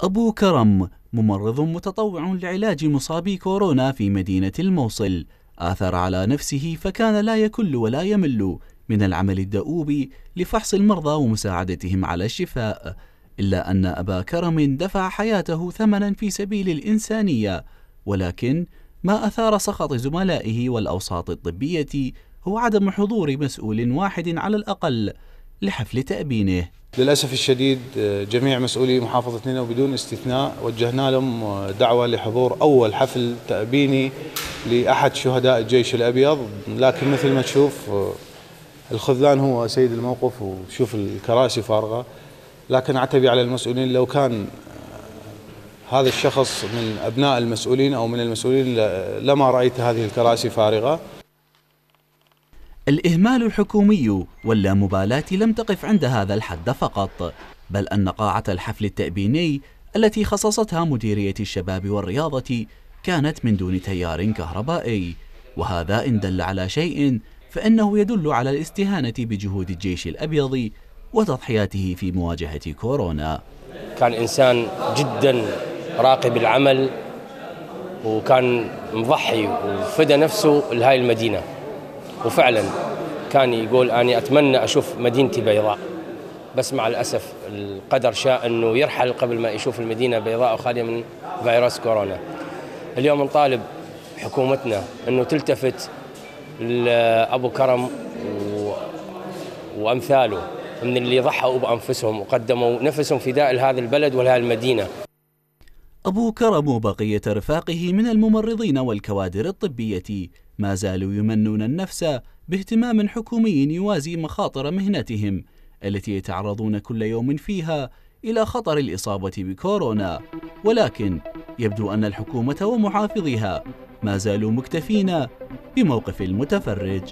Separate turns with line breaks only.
أبو كرم ممرض متطوع لعلاج مصابي كورونا في مدينة الموصل. آثر على نفسه فكان لا يكل ولا يمل من العمل الدؤوب لفحص المرضى ومساعدتهم على الشفاء. إلا أن أبا كرم دفع حياته ثمنا في سبيل الإنسانية ولكن ما أثار سخط زملائه والأوساط الطبية هو عدم حضور مسؤول واحد على الأقل. لحفل تأبينه.
للأسف الشديد جميع مسؤولي محافظة نينوى بدون استثناء وجهنا لهم دعوة لحضور أول حفل تأبيني لأحد شهداء الجيش الأبيض. لكن مثل ما تشوف الخذلان هو سيد الموقف وشوف الكراسي فارغة. لكن أعتبي على المسؤولين لو كان هذا الشخص من أبناء المسؤولين أو من المسؤولين لما رأيت هذه الكراسي فارغة
الإهمال الحكومي واللامبالاة لم تقف عند هذا الحد فقط بل أن قاعة الحفل التأبيني التي خصصتها مديرية الشباب والرياضة كانت من دون تيار كهربائي وهذا إن دل على شيء فإنه يدل على الاستهانة بجهود الجيش الأبيض وتضحياته في مواجهة كورونا.
كان إنسان جدا راقب العمل وكان مضحي وفدى نفسه لهاي المدينة. وفعلا كان يقول أنا أتمنى أشوف مدينتي بيضاء. بس مع الأسف القدر شاء أنه يرحل قبل ما يشوف المدينة بيضاء وخالية من فيروس كورونا. اليوم نطالب حكومتنا أنه تلتفت لأبو كرم و... وأمثاله من اللي ضحوا بأنفسهم وقدموا نفسهم فداء لهذا البلد ولهذه المدينة.
أبو كرم وبقية رفاقه من الممرضين والكوادر الطبية ما زالوا يمنون النفس باهتمام حكومي يوازي مخاطر مهنتهم التي يتعرضون كل يوم فيها إلى خطر الإصابة بكورونا. ولكن يبدو أن الحكومة ومحافظيها ما زالوا مكتفين بموقف المتفرج.